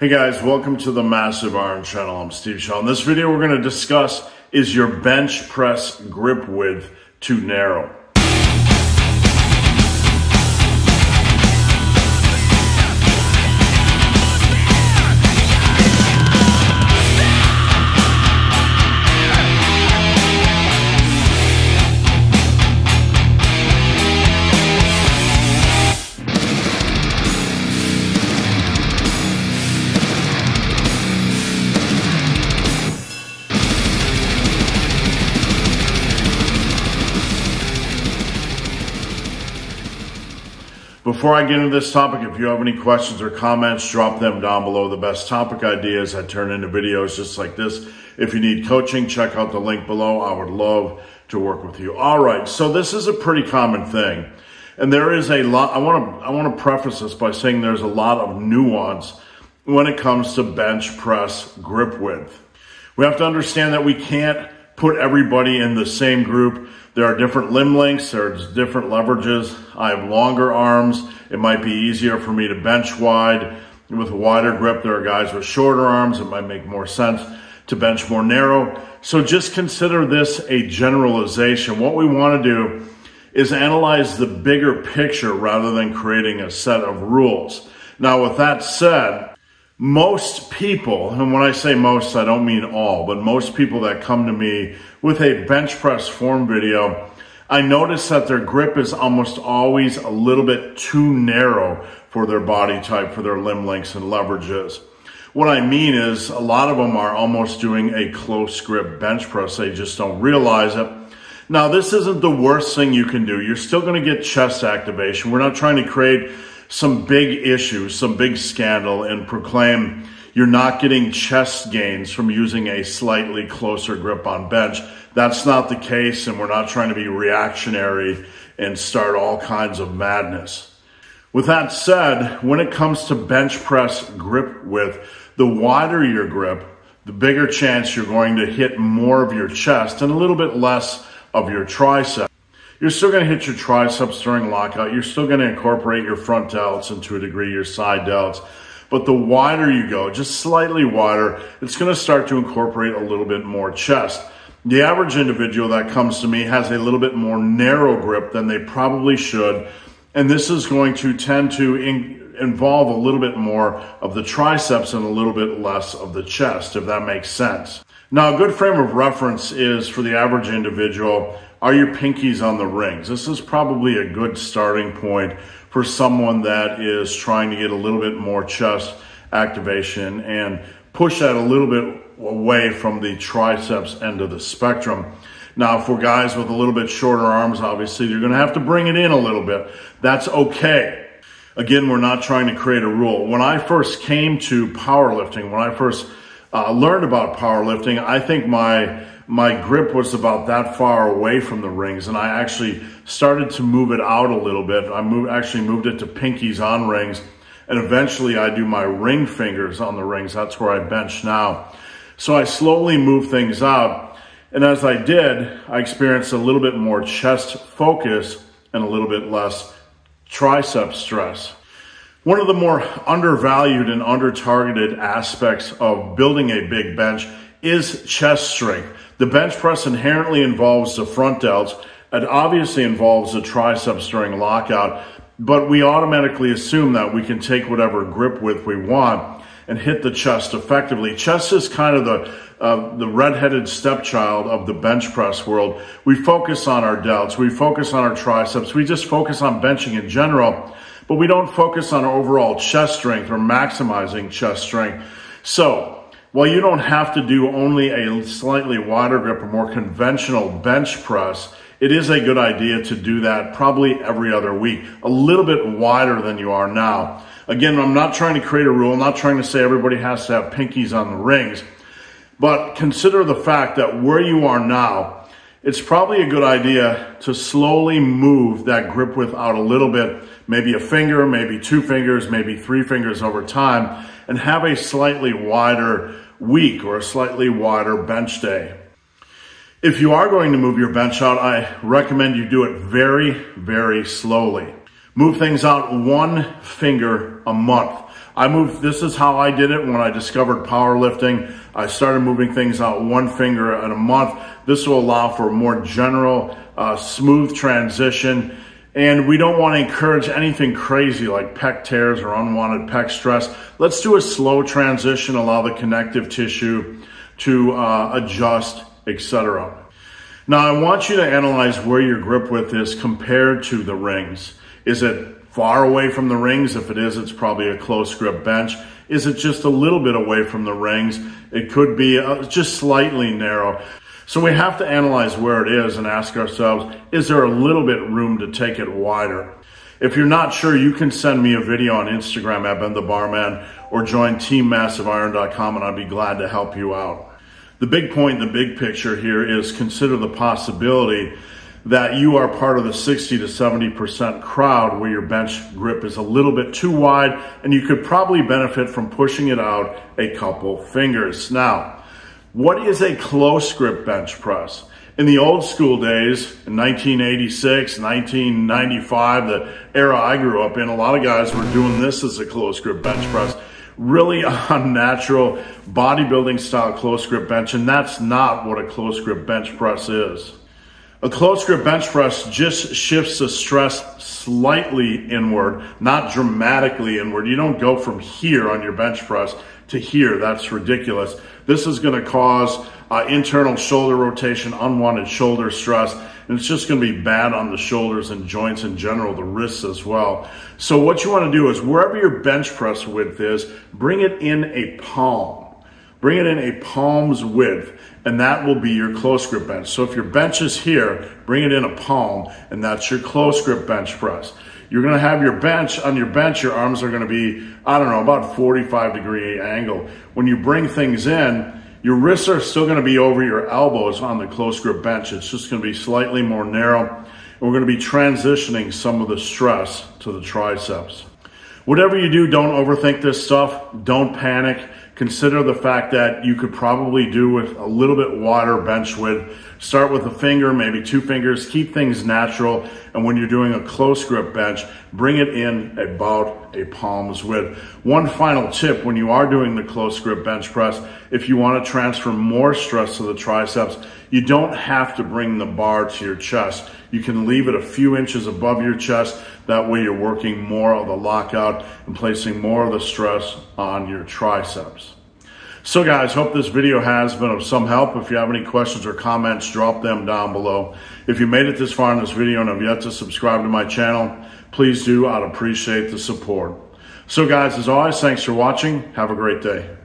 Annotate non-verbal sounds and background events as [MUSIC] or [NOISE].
Hey guys, welcome to the Massive Iron Channel. I'm Steve Shaw. In this video, we're going to discuss is your bench press grip width too narrow? Before I get into this topic, if you have any questions or comments, drop them down below. The best topic ideas I turn into videos just like this. If you need coaching, check out the link below. I would love to work with you. All right, so this is a pretty common thing. And there is a lot, I want to, I want to preface this by saying there's a lot of nuance when it comes to bench press grip width. We have to understand that we can't put everybody in the same group. There are different limb lengths, there's different leverages. I have longer arms. It might be easier for me to bench wide. With a wider grip, there are guys with shorter arms. It might make more sense to bench more narrow. So just consider this a generalization. What we want to do is analyze the bigger picture rather than creating a set of rules. Now, with that said, most people, and when I say most, I don't mean all, but most people that come to me with a bench press form video, I notice that their grip is almost always a little bit too narrow for their body type, for their limb lengths and leverages. What I mean is a lot of them are almost doing a close grip bench press. They just don't realize it. Now, this isn't the worst thing you can do. You're still going to get chest activation. We're not trying to create some big issue, some big scandal, and proclaim you're not getting chest gains from using a slightly closer grip on bench. That's not the case, and we're not trying to be reactionary and start all kinds of madness. With that said, when it comes to bench press grip width, the wider your grip, the bigger chance you're going to hit more of your chest and a little bit less of your tricep. You're still going to hit your triceps during lockout. You're still going to incorporate your front delts and to a degree your side delts. But the wider you go, just slightly wider, it's going to start to incorporate a little bit more chest. The average individual that comes to me has a little bit more narrow grip than they probably should. And this is going to tend to in, involve a little bit more of the triceps and a little bit less of the chest, if that makes sense. Now, a good frame of reference is for the average individual are your pinkies on the rings? This is probably a good starting point for someone that is trying to get a little bit more chest activation and push that a little bit away from the triceps end of the spectrum. Now, for guys with a little bit shorter arms, obviously, you're going to have to bring it in a little bit. That's okay. Again, we're not trying to create a rule. When I first came to powerlifting, when I first uh, learned about powerlifting, I think my my grip was about that far away from the rings and I actually started to move it out a little bit. I moved, actually moved it to pinkies on rings and eventually I do my ring fingers on the rings. That's where I bench now. So I slowly moved things out and as I did, I experienced a little bit more chest focus and a little bit less tricep stress. One of the more undervalued and under-targeted aspects of building a big bench is chest strength. The bench press inherently involves the front delts. It obviously involves the triceps during lockout, but we automatically assume that we can take whatever grip width we want and hit the chest effectively. Chest is kind of the uh, the redheaded stepchild of the bench press world. We focus on our delts, we focus on our triceps, we just focus on benching in general, but we don't focus on overall chest strength or maximizing chest strength. So while you don't have to do only a slightly wider grip or more conventional bench press, it is a good idea to do that probably every other week, a little bit wider than you are now. Again, I'm not trying to create a rule, I'm not trying to say everybody has to have pinkies on the rings, but consider the fact that where you are now, it's probably a good idea to slowly move that grip width out a little bit, maybe a finger, maybe two fingers, maybe three fingers over time, and have a slightly wider week or a slightly wider bench day. If you are going to move your bench out, I recommend you do it very, very slowly. Move things out one finger a month. I moved, this is how I did it when I discovered powerlifting. I started moving things out one finger in a month. This will allow for a more general, uh, smooth transition. And we don't want to encourage anything crazy like pec tears or unwanted pec stress. Let's do a slow transition, allow the connective tissue to uh, adjust, etc. Now I want you to analyze where your grip width is compared to the rings. Is it far away from the rings? If it is, it's probably a close grip bench. Is it just a little bit away from the rings? It could be uh, just slightly narrow. So we have to analyze where it is and ask ourselves, is there a little bit room to take it wider? If you're not sure, you can send me a video on Instagram at Bend the Barman or join teammassiveiron.com and I'd be glad to help you out. The big point, the big picture here is consider the possibility that you are part of the 60 to 70% crowd where your bench grip is a little bit too wide and you could probably benefit from pushing it out a couple fingers. Now, what is a close grip bench press? In the old school days, in 1986, 1995, the era I grew up in, a lot of guys were doing this as a close grip bench press really [LAUGHS] unnatural bodybuilding style close grip bench, and that's not what a close grip bench press is. A close grip bench press just shifts the stress slightly inward, not dramatically inward. You don't go from here on your bench press to here. That's ridiculous. This is going to cause uh, internal shoulder rotation, unwanted shoulder stress, and it's just going to be bad on the shoulders and joints in general, the wrists as well. So what you want to do is wherever your bench press width is, bring it in a palm. Bring it in a palm's width, and that will be your close grip bench. So if your bench is here, bring it in a palm, and that's your close grip bench press. You're gonna have your bench, on your bench, your arms are gonna be, I don't know, about 45 degree angle. When you bring things in, your wrists are still gonna be over your elbows on the close grip bench. It's just gonna be slightly more narrow. And we're gonna be transitioning some of the stress to the triceps. Whatever you do, don't overthink this stuff. Don't panic. Consider the fact that you could probably do with a little bit water bench width. Start with a finger, maybe two fingers. Keep things natural. And when you're doing a close grip bench, bring it in about a palm's width. One final tip when you are doing the close grip bench press, if you want to transfer more stress to the triceps, you don't have to bring the bar to your chest. You can leave it a few inches above your chest. That way you're working more of the lockout and placing more of the stress on your triceps. So guys, hope this video has been of some help. If you have any questions or comments, drop them down below. If you made it this far in this video and have yet to subscribe to my channel, please do. I'd appreciate the support. So guys, as always, thanks for watching. Have a great day.